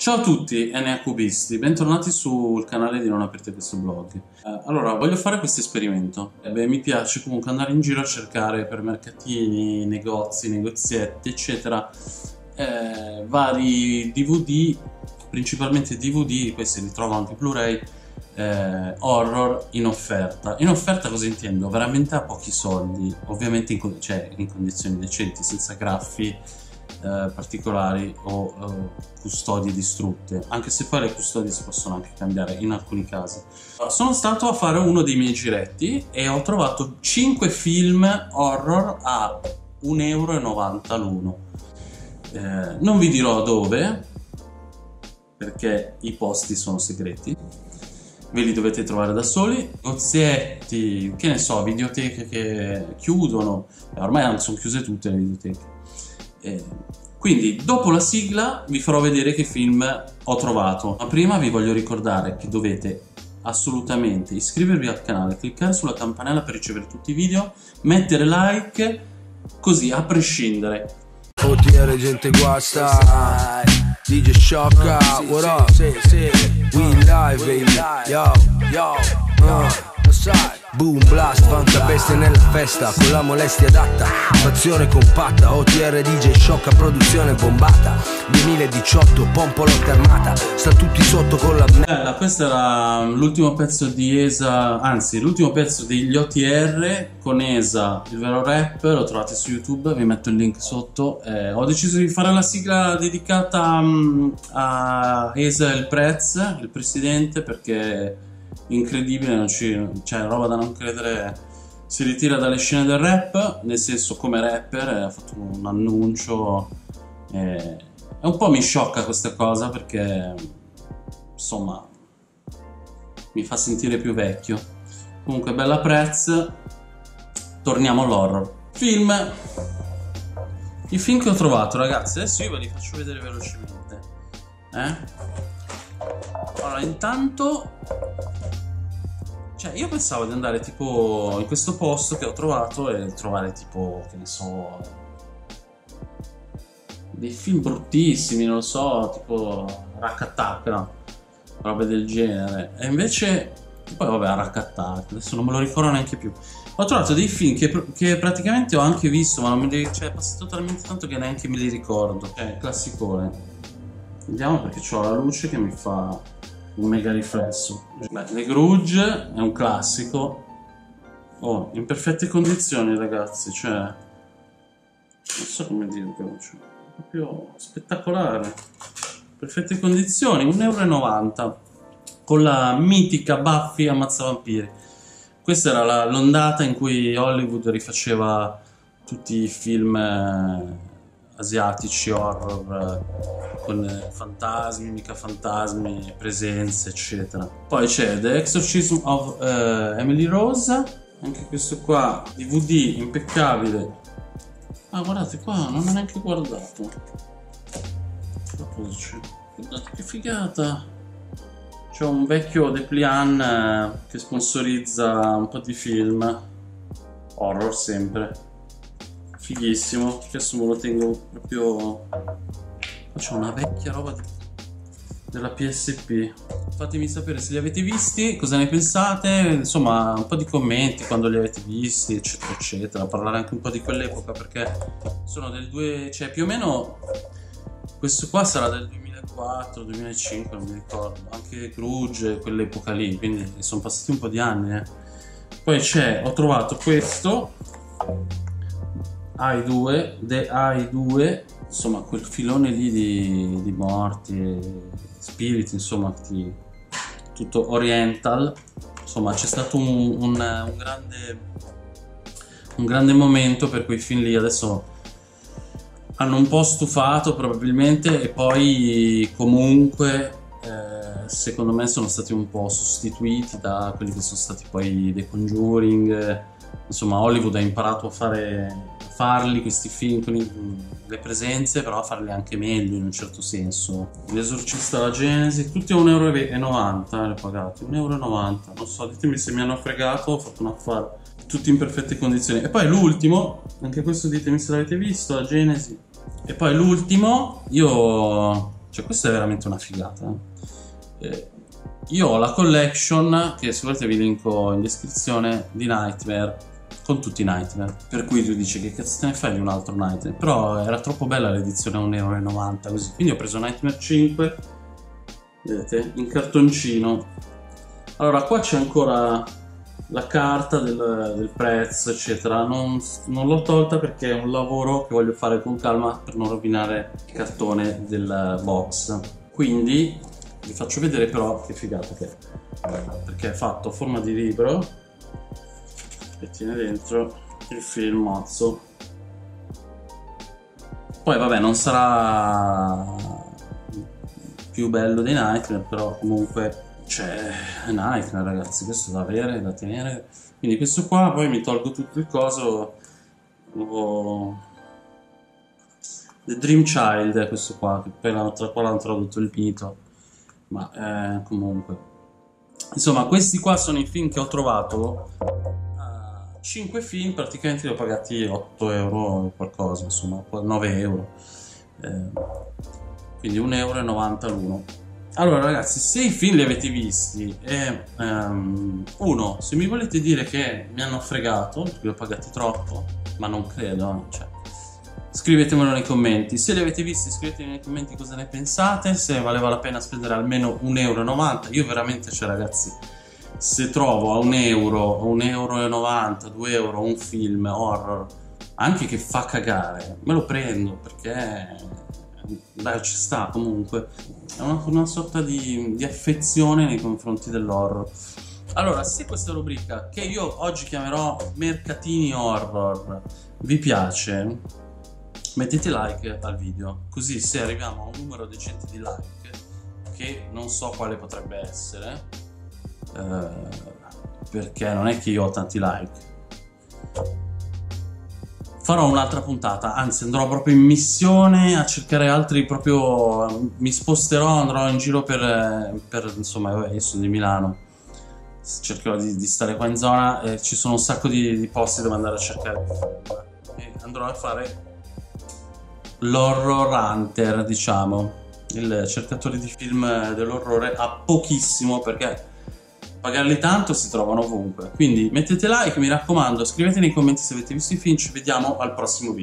Ciao a tutti NAQbisti, bentornati sul canale di Non Aprite Questo Blog. Eh, allora, voglio fare questo esperimento. Eh beh, mi piace comunque andare in giro a cercare per mercatini, negozi, negozietti, eccetera, eh, vari DVD, principalmente DVD, questi li trovo anche Blu-ray, eh, horror in offerta. In offerta cosa intendo? Veramente a pochi soldi, ovviamente in, cioè, in condizioni decenti, senza graffi, eh, particolari o eh, custodie distrutte, anche se poi le custodie si possono anche cambiare in alcuni casi. Sono stato a fare uno dei miei giretti e ho trovato 5 film horror a 1,90 euro l'uno. Eh, non vi dirò dove, perché i posti sono segreti. Ve li dovete trovare da soli. Negozietti, che ne so, videoteche che chiudono. Ormai sono chiuse tutte le videoteche eh, quindi dopo la sigla vi farò vedere che film ho trovato. Ma prima vi voglio ricordare che dovete assolutamente iscrivervi al canale, cliccare sulla campanella per ricevere tutti i video, mettere like, così a prescindere. OTR gente guasta DJ Shocka What up? We live baby Yo Yo uh. Boom, blast, fanta bestia nella festa Con la molestia adatta Fazione compatta OTR DJ sciocca produzione bombata 2018 pompolotta armata Sta tutti sotto con la Bella, questo era l'ultimo pezzo di ESA Anzi, l'ultimo pezzo degli OTR Con ESA, il vero rap Lo trovate su YouTube, vi metto il link sotto eh, Ho deciso di fare la sigla dedicata um, a ESA il Prez Il presidente perché incredibile, non ci, cioè roba da non credere. Si ritira dalle scene del rap, nel senso come rapper, ha fatto un annuncio. E, e un po' mi sciocca questa cosa perché insomma mi fa sentire più vecchio. Comunque bella Prez, torniamo all'horror. Film. I film che ho trovato, ragazzi, adesso io ve li faccio vedere velocemente. Eh? Allora, intanto cioè, io pensavo di andare tipo in questo posto che ho trovato e trovare tipo, che ne so, dei film bruttissimi, non so, tipo Rackattack, no? robe del genere. E invece, poi vabbè, Rackattack, adesso non me lo ricordo neanche più. Ho trovato dei film che, che praticamente ho anche visto, ma non me li, cioè, è passato talmente tanto che neanche me li ricordo. Cioè, classicone. Vediamo perché ho la luce che mi fa un mega riflesso. Beh, The Grudge è un classico. Oh, in perfette condizioni, ragazzi, cioè... Non so come dire, cioè, proprio spettacolare. Perfette condizioni, 1,90 euro. Con la mitica Buffy ammazza vampiri. Questa era l'ondata in cui Hollywood rifaceva tutti i film eh, asiatici, horror, eh, con fantasmi, mica fantasmi, presenze, eccetera. Poi c'è The Exorcism of uh, Emily Rose, anche questo qua, DVD impeccabile. Ah, guardate qua, non ho neanche guardato. Guardate che figata! C'è un vecchio Deplian eh, che sponsorizza un po' di film horror sempre fighissimo. Adesso me lo tengo proprio c'è una vecchia roba di... della PSP fatemi sapere se li avete visti cosa ne pensate insomma un po' di commenti quando li avete visti eccetera eccetera. Parlare anche un po' di quell'epoca perché sono del 2 cioè più o meno questo qua sarà del 2004 2005 non mi ricordo. Anche Grudge quell'epoca lì quindi sono passati un po' di anni eh. poi c'è ho trovato questo AI2, The AI2, insomma quel filone lì di, di morti, spiriti, insomma ti, tutto oriental, insomma c'è stato un, un, un, grande, un grande momento per quei film lì, adesso hanno un po' stufato probabilmente e poi comunque eh, secondo me sono stati un po' sostituiti da quelli che sono stati poi The Conjuring, insomma Hollywood ha imparato a fare farli questi film con le presenze, però farli anche meglio in un certo senso. L'esorcista la Genesi, tutti a 1,90 euro eh, li ho pagati, 1,90 euro, non so, ditemi se mi hanno fregato, ho fatto un affare, tutti in perfette condizioni. E poi l'ultimo, anche questo ditemi se l'avete visto, la Genesi. E poi l'ultimo, io Cioè, questa è veramente una figata. Eh, io ho la collection, che se volete vi linko in descrizione, di Nightmare, con tutti i Nightmare. Per cui tu dici che cazzo te ne fai di un altro Nightmare? Però era troppo bella l'edizione a 1,90€ così. Quindi ho preso Nightmare 5, vedete, in cartoncino. Allora, qua c'è ancora la carta del, del prezzo, eccetera. Non, non, l'ho tolta perché è un lavoro che voglio fare con calma per non rovinare il cartone del box. Quindi vi faccio vedere però che figata che è. Perché è fatto a forma di libro e tiene dentro il film mazzo. Poi vabbè, non sarà più bello dei Nightmare, però comunque c'è Nightmare ragazzi, questo da avere, da tenere. Quindi questo qua, poi mi tolgo tutto il coso. Oh, The Dream Child è questo qua, che poi l'hanno, tra, l'hanno tradotto il mito. Ma eh, comunque. Insomma, questi qua sono i film che ho trovato. Uh, 5 film, praticamente li ho pagati 8 euro qualcosa, insomma, 9 euro. Eh, quindi 1,90 euro l'uno. Allora ragazzi, se i film li avete visti e um, uno, se mi volete dire che mi hanno fregato, perché li ho pagati troppo, ma non credo, cioè, scrivetemelo nei commenti. Se li avete visti, scrivetemi nei commenti cosa ne pensate, se valeva la pena spendere almeno 1,90 euro. Io veramente, cioè ragazzi, se trovo a 1 euro, 1,90 euro, 2 euro un film horror, anche che fa cagare, me lo prendo perché dai, ci sta comunque. È una, una sorta di, di, affezione nei confronti dell'horror. Allora, se questa rubrica, che io oggi chiamerò Mercatini Horror, vi piace, mettete like al video. Così se arriviamo a un numero decente di like, che non so quale potrebbe essere, eh, perché non è che io ho tanti like. Farò un'altra puntata, anzi andrò proprio in missione a cercare altri proprio, mi sposterò, andrò in giro per, per insomma, io sono di Milano, cercherò di, di stare qua in zona e ci sono un sacco di, di posti dove andare a cercare. E andrò a fare l'horror hunter, diciamo, il cercatore di film dell'orrore a pochissimo perché pagarli tanto si trovano ovunque. Quindi mettete like, mi raccomando, scrivete nei commenti se avete visto i film, ci vediamo al prossimo video.